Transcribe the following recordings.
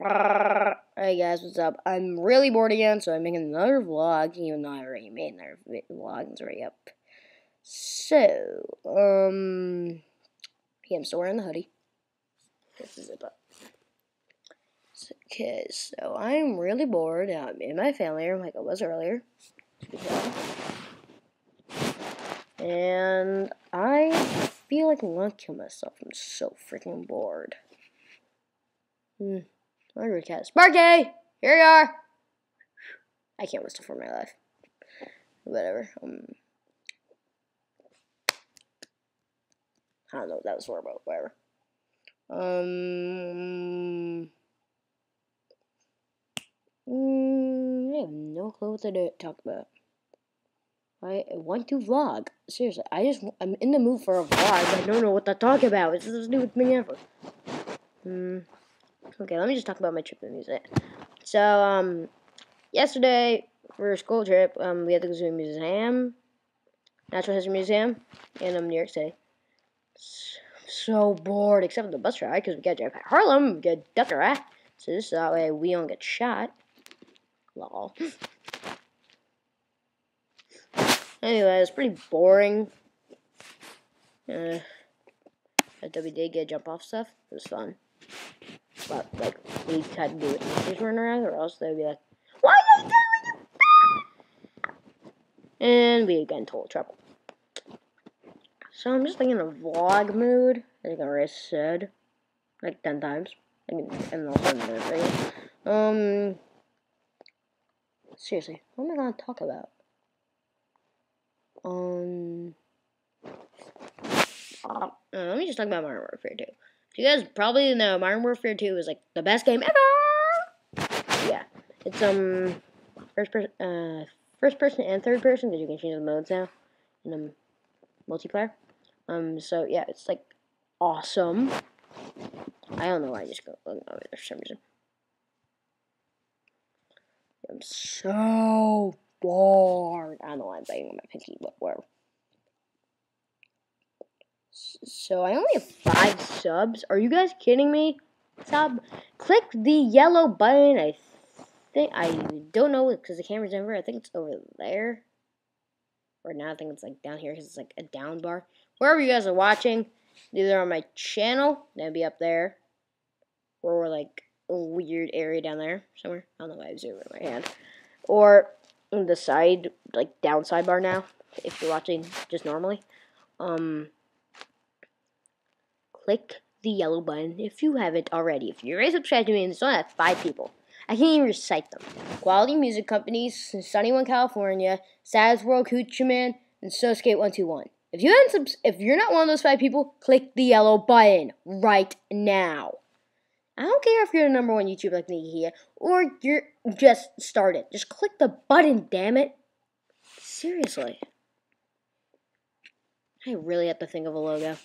Hey guys, what's up? I'm really bored again, so I'm making another vlog, even though I already made another vlog. It's already up. So, um, yeah, I'm still wearing the hoodie. This is it up. Okay, so I'm really bored. I'm in my family room like I was earlier. And I feel like I'm gonna kill myself. I'm so freaking bored. Hmm. Hungry cat. Sparky! Here you are! I can't whistle for my life. Whatever. Um, I don't know what that was for, but whatever. Um, mm, I have no clue what to talk about. I want to vlog. Seriously, I just I'm in the mood for a vlog. I don't know what to talk about. It's the stupidest thing ever. Hmm. Okay, let me just talk about my trip to the museum. So, um, yesterday for a school trip, um, we had to go to a museum, Natural History Museum, in um, New York City. So bored, except for the bus ride, because we got to drive past Harlem, we got duck rat, so this that way we don't get shot. Lol. anyway, it was pretty boring. Uh, we did get jump off stuff. It was fun. But, like, we had to do it Just running around, or else they'd be like, Why are you doing it? And we again into trouble. So I'm just like in a vlog mood, like I already said, like 10 times. I mean, and also in the. Um, seriously, what am I gonna talk about? Um, uh, let me just talk about Modern Warfare 2 you guys probably know Modern Warfare 2 is like the best game ever. Yeah, it's um first person, uh, first person and third person because you can change the modes now in um multiplayer. Um, so yeah, it's like awesome. I don't know why I just go over there for some reason. I'm so bored. I don't know why I'm biting on my pinky, but whatever. So I only have five subs. Are you guys kidding me? Sub. Click the yellow button. I think I don't know because the camera's over. I think it's over there. Or now I think it's like down here because it's like a down bar. Wherever you guys are watching, either on my channel, that'd be up there, or like a weird area down there somewhere. I don't know why I in my hand. Or the side, like down sidebar now, if you're watching just normally. Um, click the yellow button if you haven't already. If you're already subscribed to me, and it's only at five people. I can't even recite them. Quality Music Companies, Sunny One California, Sad's World Coochie Man, and SoSkate121. If you haven't subs- if you're not one of those five people, click the yellow button right now. I don't care if you're the number one YouTuber like me here, or you're just started. Just click the button, damn it. Seriously. I really have to think of a logo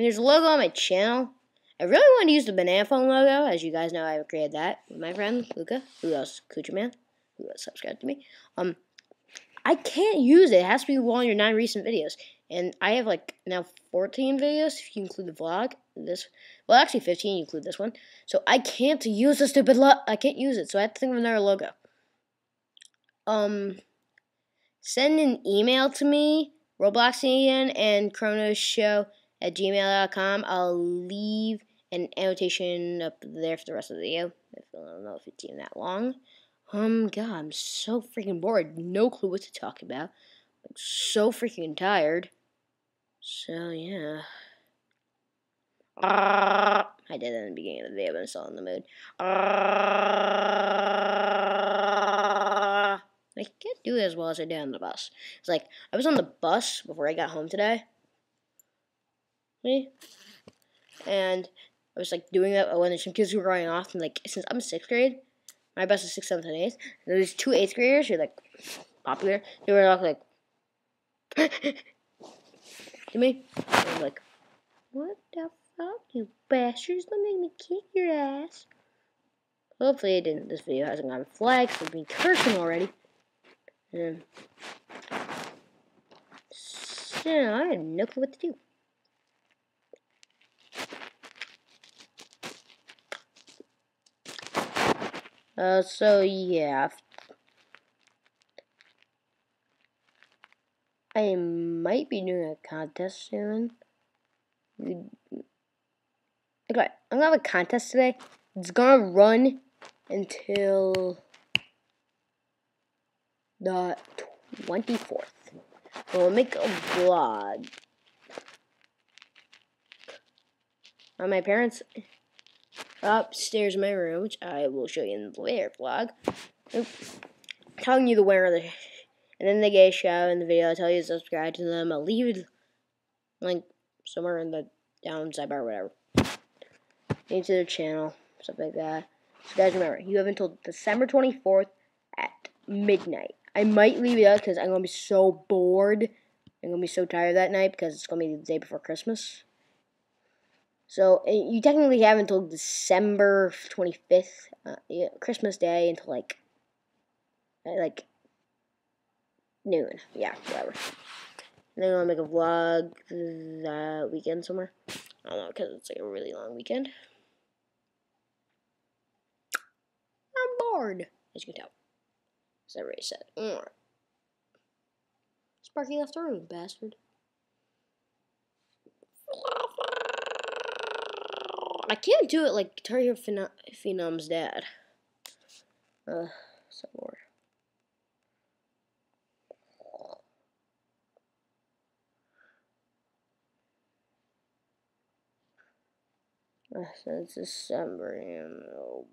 mean, there's a logo on my channel. I really want to use the banana phone logo. As you guys know, I created that with my friend Luca, who else? Coochie Man, who else subscribed to me. Um, I can't use it. It has to be one of your nine recent videos. And I have like now 14 videos if you include the vlog. This, well, actually 15. You include this one. So I can't use the stupid lo I can't use it. So I have to think of another logo. Um, send an email to me, Robloxian and Chronos Show at gmail.com. I'll leave an annotation up there for the rest of the video. I don't know if it's even that long. Um, God, I'm so freaking bored. No clue what to talk about. I'm so freaking tired. So, yeah. I did it in the beginning of the video, but I'm still in the mood. I can't do it as well as I did on the bus. It's like, I was on the bus before I got home today me. And I was like doing that when some kids who were running off. And like, since I'm sixth grade, my best is sixth, seventh, and eighth. And there's two eighth graders who are like popular. They were all like, to me. And I'm like, what the fuck, you bastards? Don't make me kick your ass. Hopefully, it didn't. This video hasn't gotten flagged for me cursing already. And, so, I have no clue what to do. Uh, so yeah. I might be doing a contest soon. Okay, I'm gonna have a contest today. It's gonna run until the 24th. We'll make a vlog on my parents' upstairs in my room, which I will show you in the later vlog. Telling you the winner of the, and then they get a shout in the video. I tell you to subscribe to them. I'll leave it link somewhere in the down sidebar, or whatever. Into their channel, stuff like that. So guys, remember, you have until December 24th at midnight. I might leave it up because I'm gonna be so bored. I'm gonna be so tired that night because it's gonna be the day before Christmas. So you technically have until December 25th, uh, yeah, Christmas Day, until like, eh, like noon. Yeah, whatever. And then I'll make a vlog that weekend somewhere. I don't know because it's like a really long weekend. I'm bored, as you can tell. As already said. Mm. Sparky left the room, bastard. I can't do it like Guitar Phenom's dad. Uh, some more. Uh, since December, oh.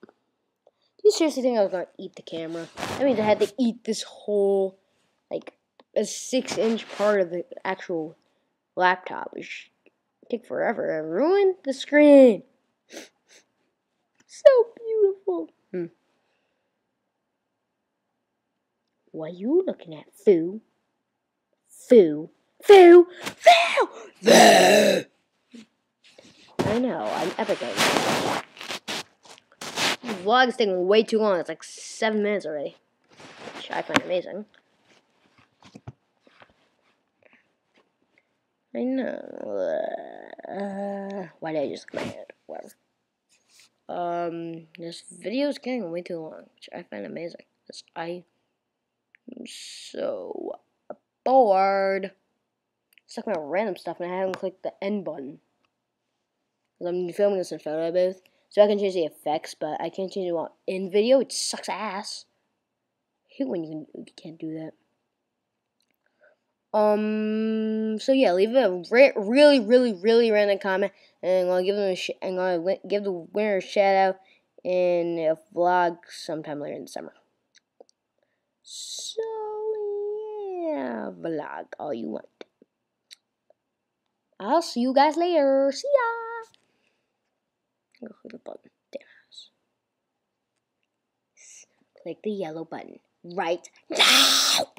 Do you seriously think I was gonna eat the camera? I mean, I had to eat this whole, like, a six inch part of the actual laptop, which take forever and ruin the screen. so beautiful. Hmm. What are you looking at, Foo? Foo. Foo! Foo! Foo! I know, I'm epic. The vlog's taking way too long. It's like seven minutes already. Which I find amazing. I know. Uh, why did I just look head? Whatever. Um, this video is getting way too long, which I find amazing. Because I am so bored. It's talking about random stuff and I haven't clicked the end button. Because I'm filming this in photo booth. So I can change the effects, but I can't change it while in video. It sucks ass. I hate when you, can, you can't do that. Um. So yeah, leave a re really, really, really random comment, and I'm gonna give them a sh gonna give the winner a shout out in a vlog sometime later in the summer. So yeah, vlog all you want. I'll see you guys later. See ya. Click the button. Damn. Click the yellow button right now.